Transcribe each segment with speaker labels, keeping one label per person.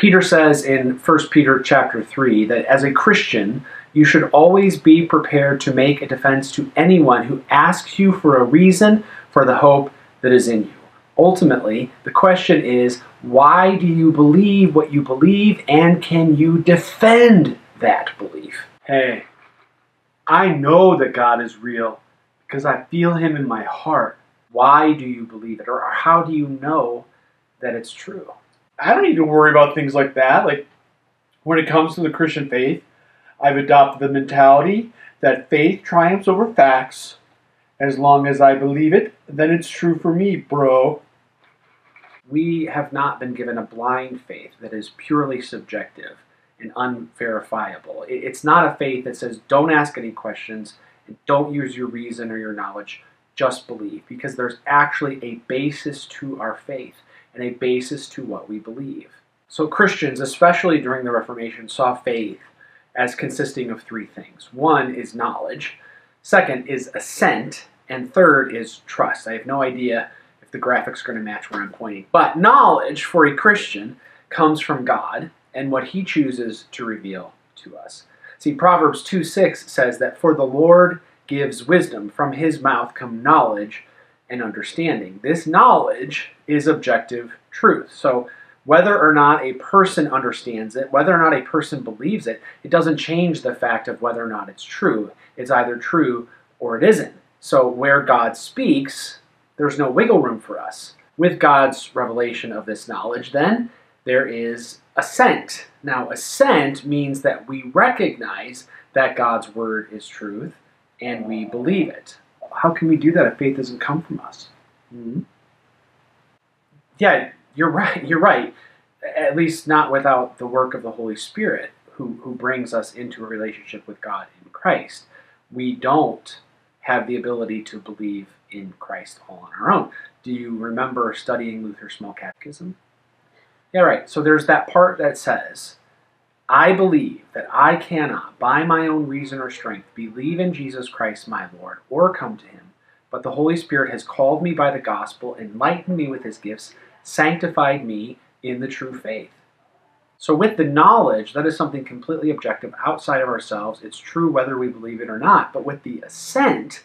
Speaker 1: Peter says in 1 Peter chapter 3 that as a Christian, you should always be prepared to make a defense to anyone who asks you for a reason for the hope that is in you. Ultimately, the question is why do you believe what you believe and can you defend that belief? Hey, I know that God is real because I feel Him in my heart. Why do you believe it? Or how do you know that it's true?
Speaker 2: I don't need to worry about things like that. Like, when it comes to the Christian faith, I've adopted the mentality that faith triumphs over facts. As long as I believe it, then it's true for me, bro.
Speaker 1: We have not been given a blind faith that is purely subjective and unverifiable. It's not a faith that says don't ask any questions and don't use your reason or your knowledge, just believe, because there's actually a basis to our faith and a basis to what we believe. So Christians, especially during the Reformation, saw faith as consisting of three things. One is knowledge, second is assent, and third is trust. I have no idea if the graphics are going to match where I'm pointing. But knowledge for a Christian comes from God and what he chooses to reveal to us. See, Proverbs 2 6 says that for the Lord gives wisdom, from his mouth come knowledge and understanding. This knowledge is objective truth. So whether or not a person understands it, whether or not a person believes it, it doesn't change the fact of whether or not it's true. It's either true or it isn't. So where God speaks, there's no wiggle room for us. With God's revelation of this knowledge, then, there is assent. Now, assent means that we recognize that God's word is truth and we believe it. How can we do that if faith doesn't come from us? Mm-hmm. Yeah, you're right. You're right. At least not without the work of the Holy Spirit, who, who brings us into a relationship with God in Christ. We don't have the ability to believe in Christ all on our own. Do you remember studying Luther's Small Catechism? Yeah, right. So there's that part that says, I believe that I cannot, by my own reason or strength, believe in Jesus Christ my Lord or come to him, but the Holy Spirit has called me by the gospel, enlightened me with his gifts, sanctified me in the true faith. So, with the knowledge, that is something completely objective outside of ourselves. It's true whether we believe it or not. But with the assent,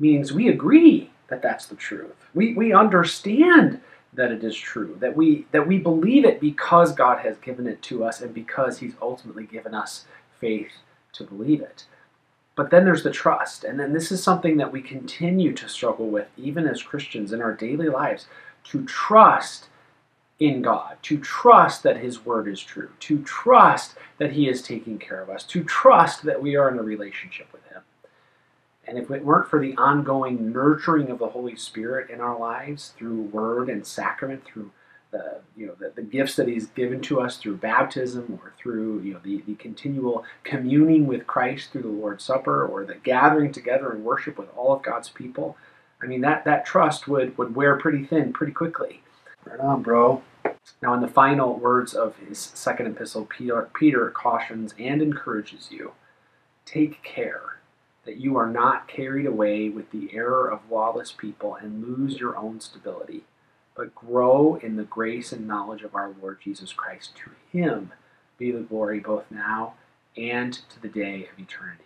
Speaker 1: means we agree that that's the truth. We, we understand that it is true, that we, that we believe it because God has given it to us and because He's ultimately given us faith to believe it. But then there's the trust. And then this is something that we continue to struggle with, even as Christians in our daily lives to trust in God, to trust that His Word is true, to trust that He is taking care of us, to trust that we are in a relationship with Him. And if it weren't for the ongoing nurturing of the Holy Spirit in our lives through Word and Sacrament, through the you know the, the gifts that He's given to us through baptism or through you know the, the continual communing with Christ through the Lord's Supper or the gathering together in worship with all of God's people, I mean, that, that trust would, would wear pretty thin pretty quickly. Right on, bro. Now, in the final words of his second epistle, Peter, Peter cautions and encourages you take care that you are not carried away with the error of lawless people and lose your own stability, but grow in the grace and knowledge of our Lord Jesus Christ. To him be the glory both now and to the day of eternity.